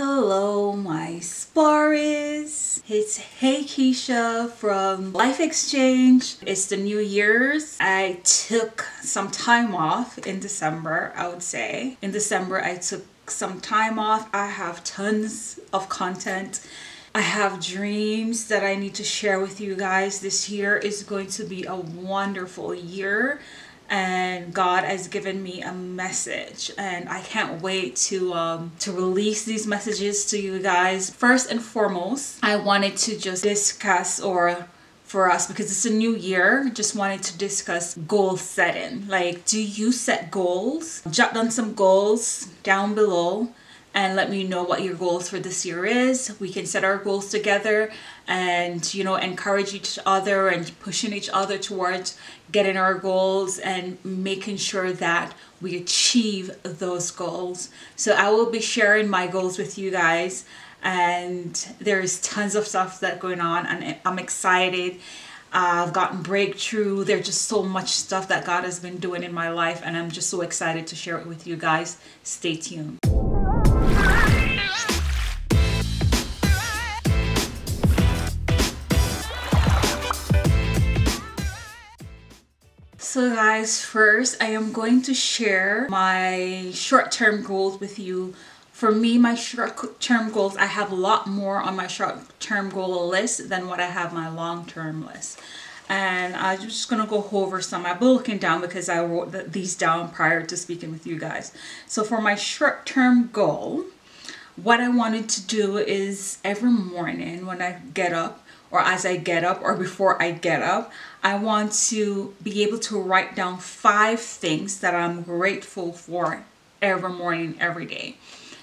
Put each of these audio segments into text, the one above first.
Hello, my Sparris. It's Hey Keisha from Life Exchange. It's the New Year's. I took some time off in December, I would say. In December, I took some time off. I have tons of content. I have dreams that I need to share with you guys. This year is going to be a wonderful year and God has given me a message and I can't wait to um, to release these messages to you guys. First and foremost, I wanted to just discuss or for us because it's a new year just wanted to discuss goal setting like do you set goals jot down some goals down below and let me know what your goals for this year is. We can set our goals together and, you know, encourage each other and pushing each other towards getting our goals and making sure that we achieve those goals. So I will be sharing my goals with you guys and there's tons of stuff that going on and I'm excited. I've gotten breakthrough. There's just so much stuff that God has been doing in my life and I'm just so excited to share it with you guys. Stay tuned. So guys, first I am going to share my short-term goals with you. For me, my short-term goals, I have a lot more on my short-term goal list than what I have my long-term list. And I'm just going to go over some. I've been looking down because I wrote these down prior to speaking with you guys. So for my short-term goal, what I wanted to do is every morning when I get up, or as I get up or before I get up, I want to be able to write down five things that I'm grateful for every morning, every day.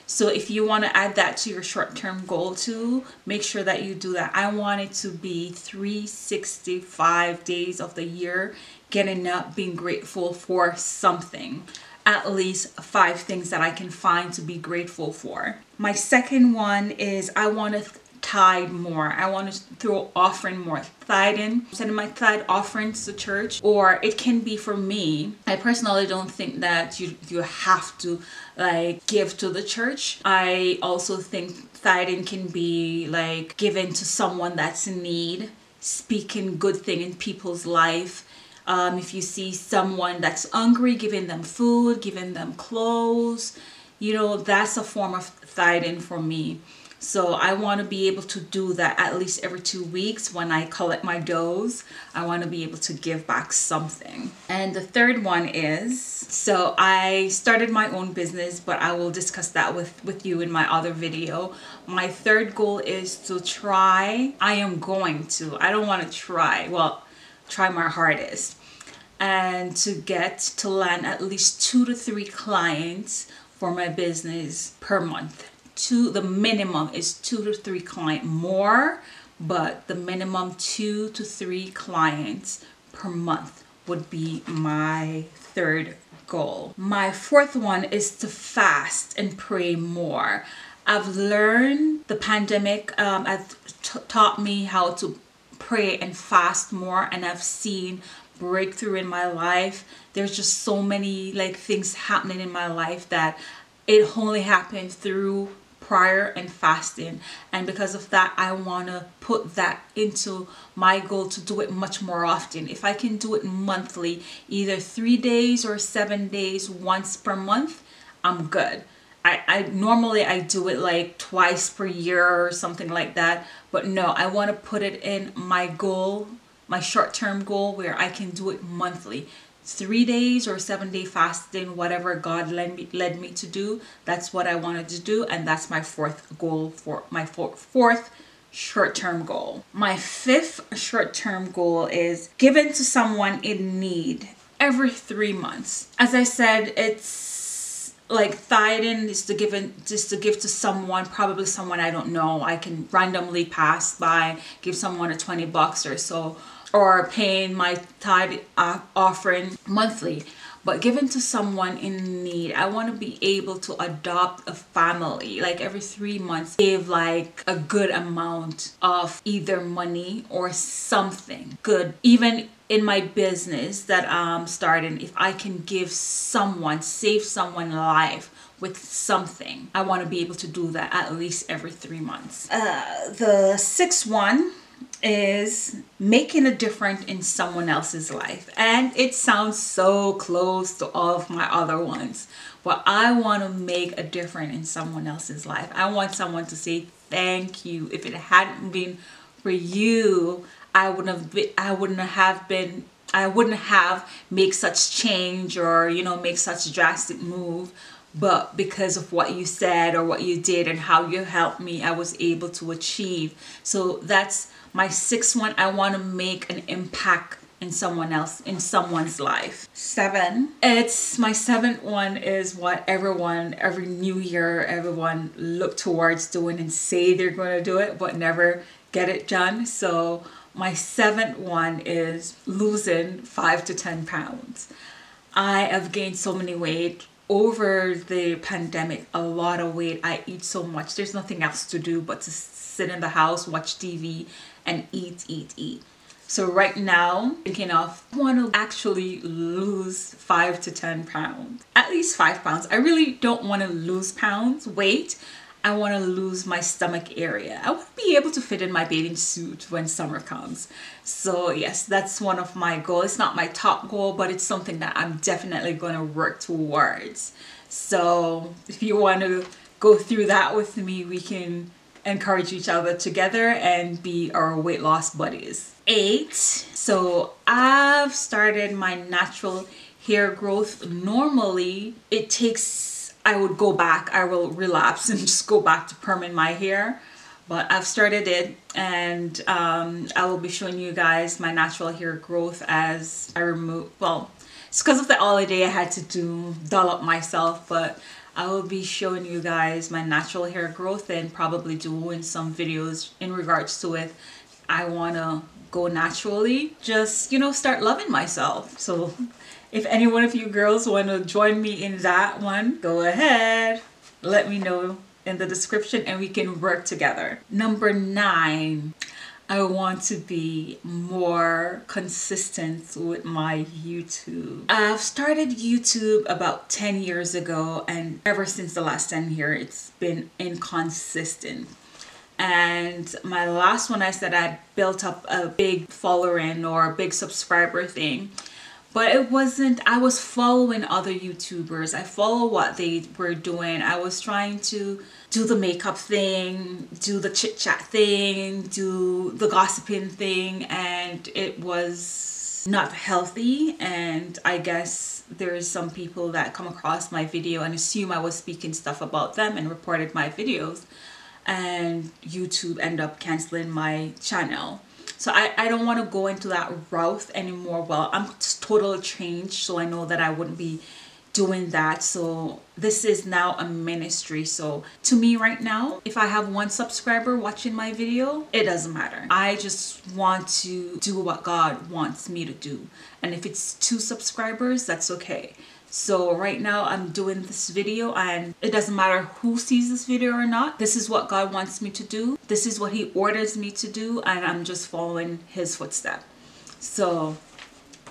So if you want to add that to your short-term goal too, make sure that you do that. I want it to be 365 days of the year getting up, being grateful for something. At least five things that I can find to be grateful for. My second one is I want to tithe more. I want to throw offering more. Tithing, sending my tithe offerings to church, or it can be for me. I personally don't think that you you have to like give to the church. I also think tithing can be like given to someone that's in need, speaking good thing in people's life. Um, if you see someone that's hungry, giving them food, giving them clothes, you know, that's a form of tithing for me. So I want to be able to do that at least every two weeks when I collect my doughs. I want to be able to give back something. And the third one is, so I started my own business, but I will discuss that with, with you in my other video. My third goal is to try, I am going to, I don't want to try, well, try my hardest. And to get to land at least two to three clients for my business per month. Two the minimum is two to three client more but the minimum two to three clients per month would be my third goal. My fourth one is to fast and pray more. I've learned the pandemic um, has taught me how to pray and fast more and i've seen breakthrough in my life. There's just so many like things happening in my life that it only happened through prayer and fasting. And because of that I want to put that into my goal to do it much more often. If I can do it monthly either three days or seven days once per month I'm good I, I normally I do it like twice per year or something like that. But no I want to put it in my goal my short-term goal where I can do it monthly. Three days or seven day fasting whatever god led me led me to do that's what i wanted to do and that's my fourth goal for my fourth short-term goal. My fifth short-term goal is given to someone in need every three months. As i said it's like tithing is to give in, just to give to someone probably someone i don't know. I can randomly pass by give someone a 20 bucks or so or paying my tithe offering monthly but given to someone in need i want to be able to adopt a family like every three months give like a good amount of either money or something good even in my business that i'm starting if i can give someone save someone life with something. I want to be able to do that at least every three months. Uh, the sixth one is making a difference in someone else's life. And it sounds so close to all of my other ones. But I want to make a difference in someone else's life. I want someone to say thank you. If it hadn't been for you, I wouldn't have been, I wouldn't have been I wouldn't have such change or you know make such drastic move but because of what you said or what you did and how you helped me I was able to achieve so that's my sixth one I want to make an impact in someone else in someone's life. Seven. It's my seventh one is what everyone every new year everyone look towards doing and say they're going to do it but never get it done. So my seventh one is losing five to ten pounds. I have gained so many weight. Over the pandemic a lot of weight i eat so much. There's nothing else to do but to sit in the house watch tv and eat, eat, eat. So right now, thinking of I want to actually lose five to 10 pounds, at least five pounds. I really don't want to lose pounds, weight. I want to lose my stomach area. I want to be able to fit in my bathing suit when summer comes. So yes, that's one of my goals. It's not my top goal, but it's something that I'm definitely going to work towards. So if you want to go through that with me, we can encourage each other together and be our weight loss buddies. Eight, so I've started my natural hair growth. Normally, it takes, I would go back, I will relapse and just go back to perming my hair. But I've started it and um, I will be showing you guys my natural hair growth as I remove, well, it's because of the holiday I had to do, doll up myself, but I will be showing you guys my natural hair growth and probably doing some videos in regards to it. I want to go naturally, just, you know, start loving myself. So if any one of you girls want to join me in that one, go ahead. Let me know in the description and we can work together. Number nine, I want to be more consistent with my YouTube. I've started YouTube about 10 years ago and ever since the last 10 years it's been inconsistent. And my last one I said I built up a big following or a big subscriber thing but it wasn't i was following other youtubers. I follow what they were doing. I was trying to do the makeup thing do the chit chat thing do the gossiping thing and it was not healthy. And i guess there's some people that come across my video and assume i was speaking stuff about them and reported my videos and youtube end up canceling my channel. So I, I don't want to go into that route anymore. Well, I'm totally changed, so I know that I wouldn't be doing that so this is now a ministry so to me right now if i have one subscriber watching my video it doesn't matter i just want to do what god wants me to do and if it's two subscribers that's okay so right now I'm doing this video and it doesn't matter who sees this video or not. This is what God wants me to do. This is what he orders me to do and I'm just following his footstep. So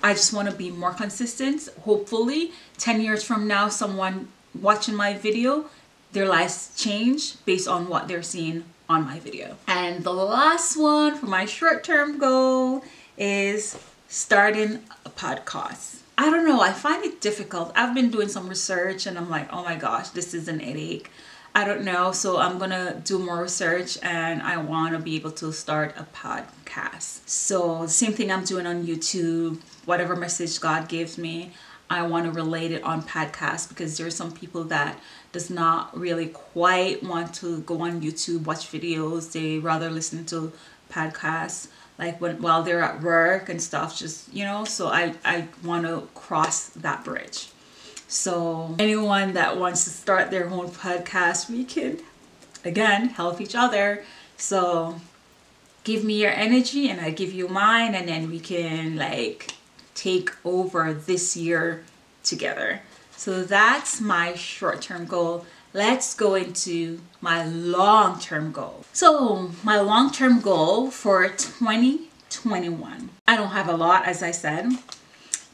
I just want to be more consistent. Hopefully 10 years from now someone watching my video their lives change based on what they're seeing on my video. And the last one for my short-term goal is starting a podcast. I don't know. I find it difficult. I've been doing some research and I'm like, oh my gosh, this is an headache. I don't know. So I'm to do more research and I want to be able to start a podcast. So same thing I'm doing on YouTube, whatever message God gives me, I want to relate it on podcast because there are some people that does not really quite want to go on YouTube, watch videos. They rather listen to podcasts like when while they're at work and stuff just you know so i i want to cross that bridge so anyone that wants to start their own podcast we can again help each other so give me your energy and i give you mine and then we can like take over this year together so that's my short-term goal let's go into my long-term goal. So my long-term goal for 2021, I don't have a lot as I said.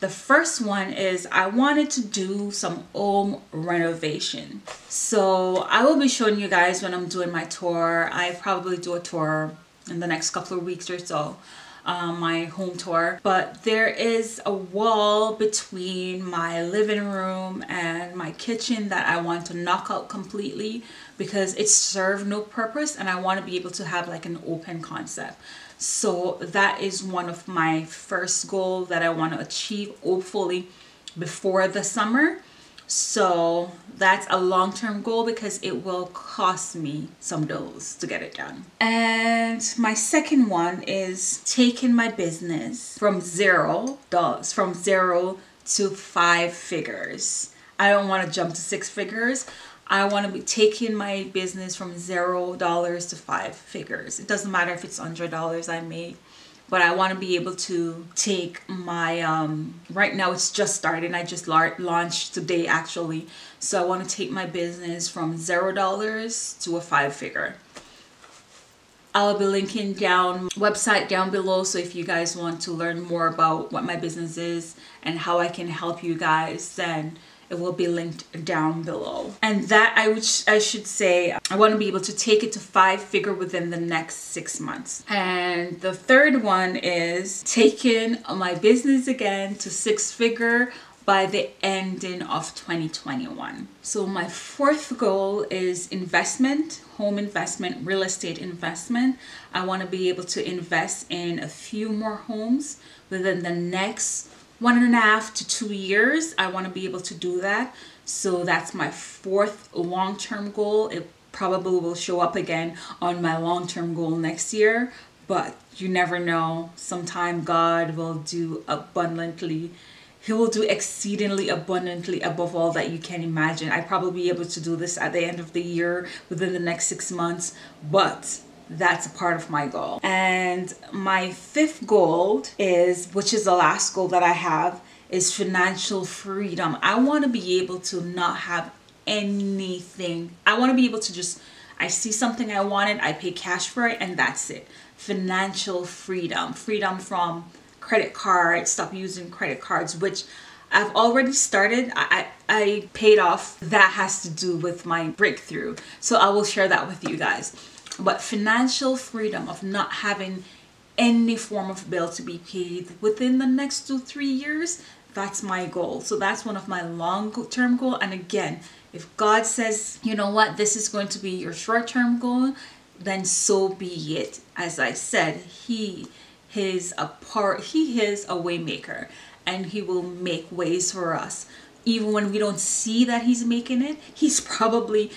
The first one is I wanted to do some home renovation. So I will be showing you guys when I'm doing my tour. I probably do a tour in the next couple of weeks or so. Um, my home tour but there is a wall between my living room and my kitchen that I want to knock out completely because it served no purpose and I want to be able to have like an open concept. So that is one of my first goal that I want to achieve hopefully before the summer so that's a long-term goal because it will cost me some dollars to get it done. And my second one is taking my business from zero dollars, from zero to five figures. I don't want to jump to six figures. I want to be taking my business from zero dollars to five figures. It doesn't matter if it's hundred dollars I make but I want to be able to take my um right now it's just starting I just launched today actually. So I want to take my business from zero dollars to a five figure. I'll be linking down website down below so if you guys want to learn more about what my business is and how I can help you guys then it will be linked down below and that I would I should say I want to be able to take it to five figure within the next six months and the third one is taking my business again to six figure by the ending of 2021. So my fourth goal is investment, home investment, real estate investment. I want to be able to invest in a few more homes within the next one and a half to two years i want to be able to do that. So that's my fourth long-term goal. It probably will show up again on my long-term goal next year but you never know. Sometime god will do abundantly. He will do exceedingly abundantly above all that you can imagine. I probably be able to do this at the end of the year within the next six months but that's a part of my goal. And my fifth goal is, which is the last goal that I have, is financial freedom. I want to be able to not have anything. I want to be able to just, I see something I wanted, I pay cash for it, and that's it. Financial freedom. Freedom from credit cards, stop using credit cards, which I've already started. I, I paid off. That has to do with my breakthrough. So I will share that with you guys but financial freedom of not having any form of bill to be paid within the next two three years that's my goal. So that's one of my long term goal. And again if god says you know what? This is going to be your short term goal then so be it. As i said he is a part he is a waymaker and he will make ways for us. Even when we don't see that he's making it he's probably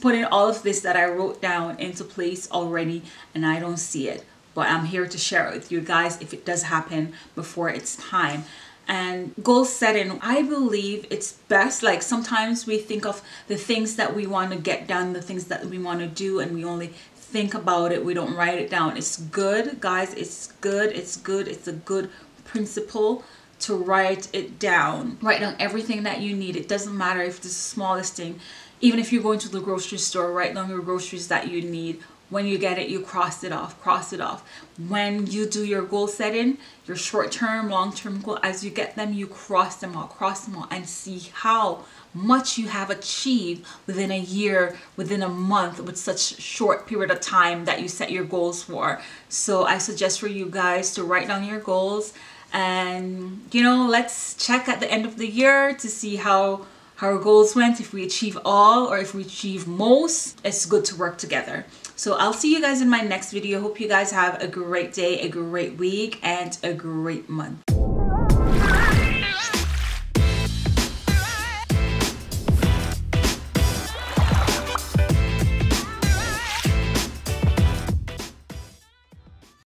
putting all of this that I wrote down into place already and I don't see it. But I'm here to share it with you guys if it does happen before it's time. And goal setting, I believe it's best. Like sometimes we think of the things that we want to get done, the things that we want to do, and we only think about it. We don't write it down. It's good, guys. It's good. It's good. It's a good principle to write it down. Write down everything that you need. It doesn't matter if it's the smallest thing even if you're going to the grocery store, write down your groceries that you need. When you get it, you cross it off, cross it off. When you do your goal setting, your short-term, long-term goal, as you get them, you cross them all, cross them all, and see how much you have achieved within a year, within a month, with such short period of time that you set your goals for. So I suggest for you guys to write down your goals and, you know, let's check at the end of the year to see how how our goals went, if we achieve all or if we achieve most, it's good to work together. So I'll see you guys in my next video. Hope you guys have a great day, a great week, and a great month.